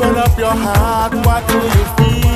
Open up your heart, what do you feel?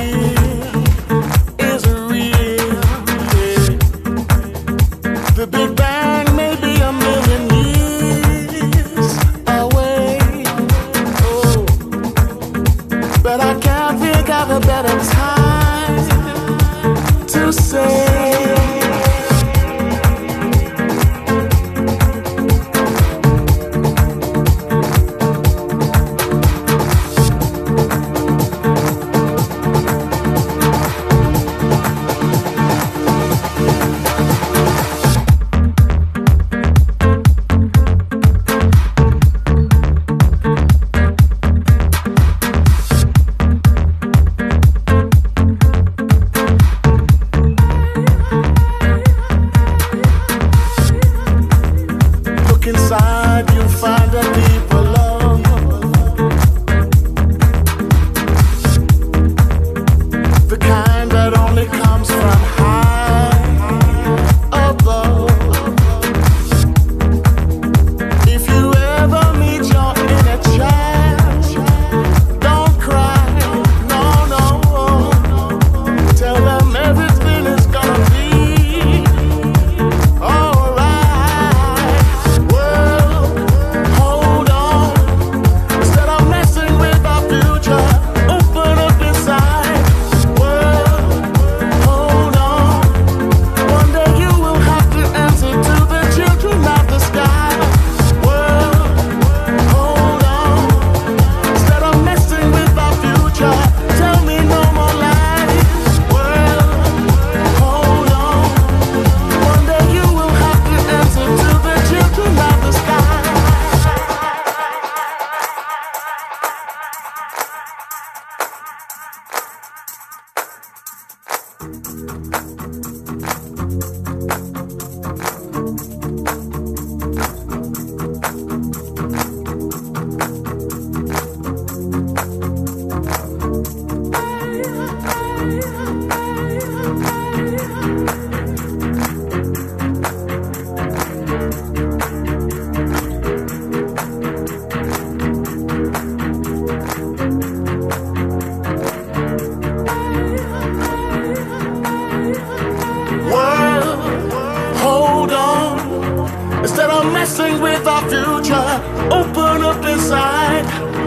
soldier, open up inside.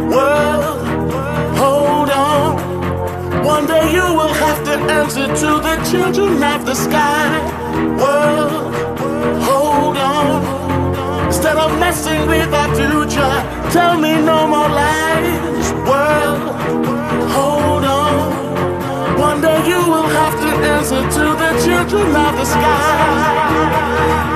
Well, hold on. One day you will have to answer to the children of the sky. Well, hold on. Instead of messing with our future, tell me no more lies. Well, hold on. One day you will have to answer to the children of the sky.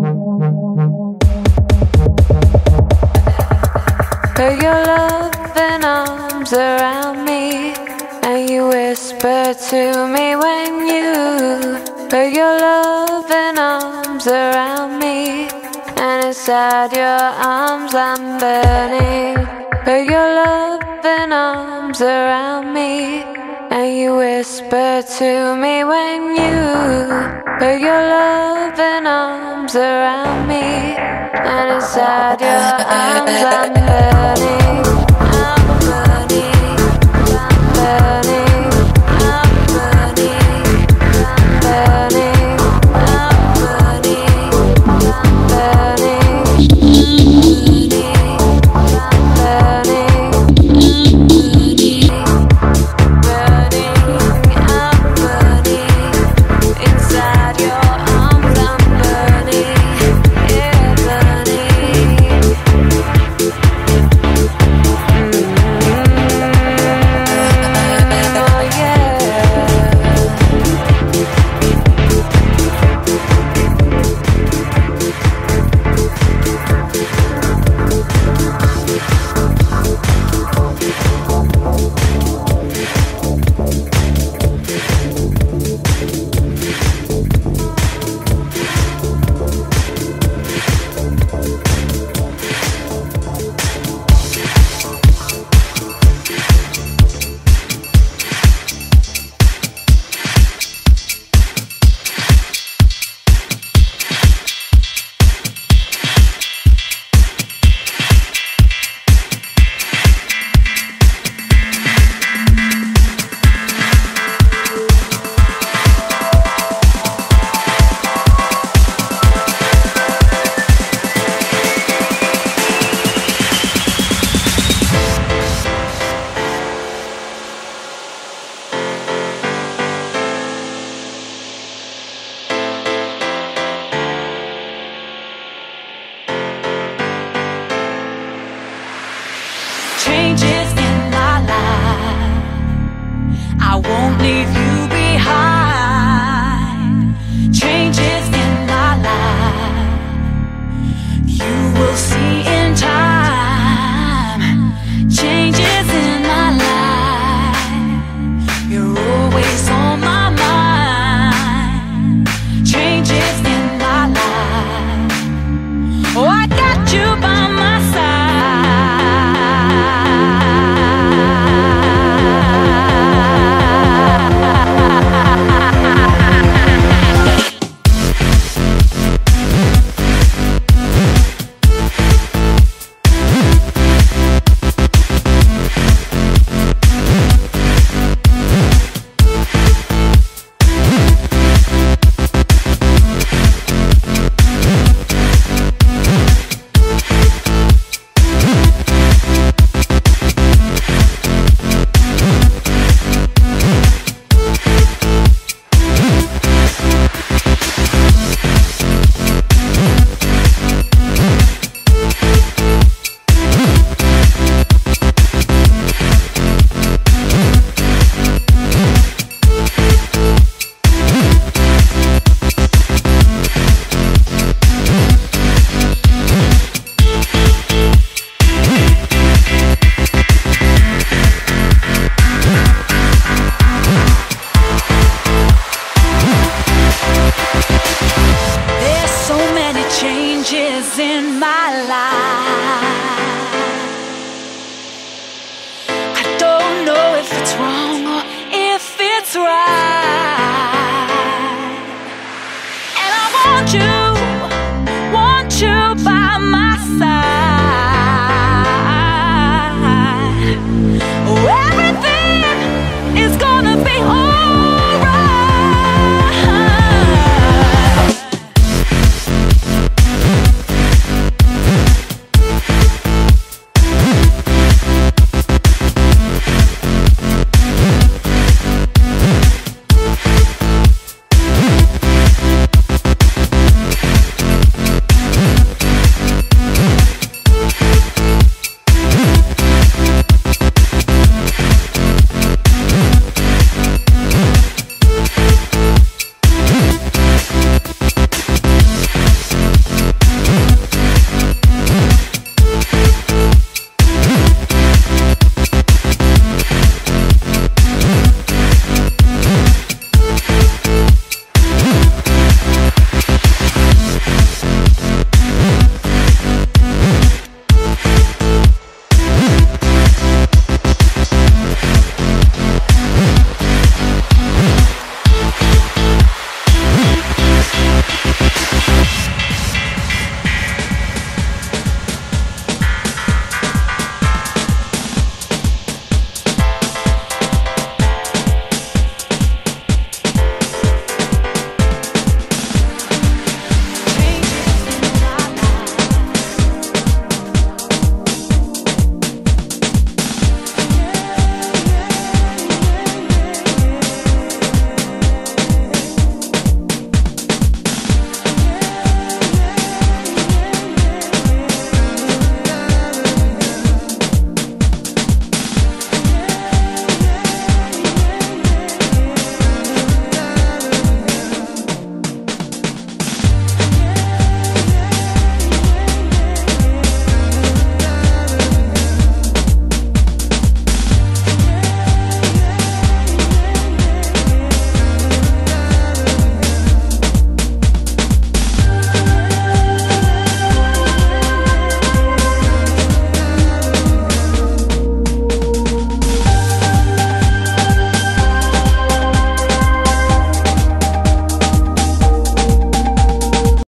whisper to me when you put your loving arms around me. And inside your arms I'm burning. Put your loving arms around me. And you whisper to me when you put your loving arms around me. And inside your arms I'm burning. in my life. I don't know if it's wrong or if it's right.